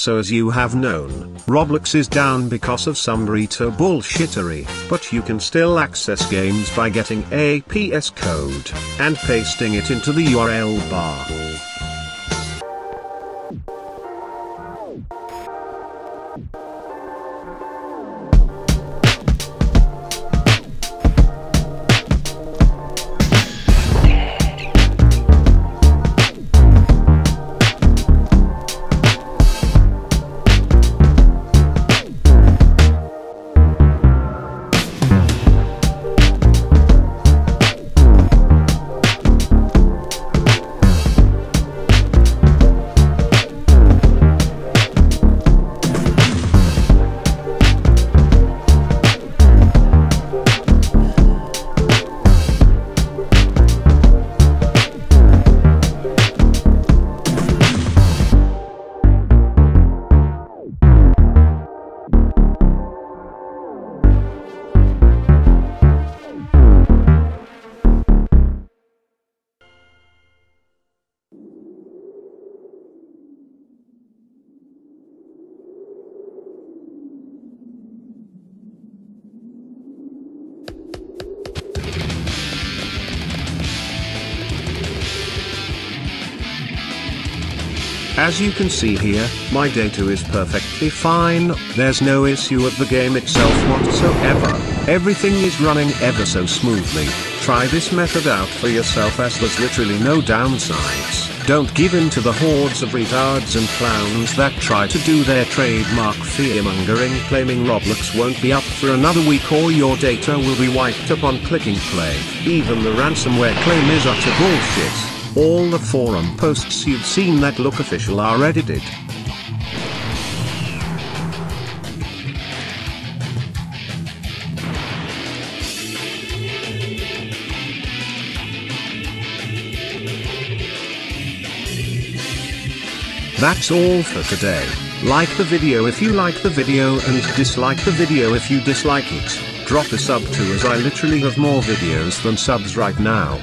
So as you have known, Roblox is down because of some burrito bullshittery, but you can still access games by getting a PS code, and pasting it into the URL bar. As you can see here, my data is perfectly fine, there's no issue with the game itself whatsoever, everything is running ever so smoothly. Try this method out for yourself as there's literally no downsides. Don't give in to the hordes of retards and clowns that try to do their trademark fearmongering claiming Roblox won't be up for another week or your data will be wiped upon clicking play. Even the ransomware claim is utter bullshit. All the forum posts you've seen that look official are edited. That's all for today. Like the video if you like the video and dislike the video if you dislike it. Drop a sub too as I literally have more videos than subs right now.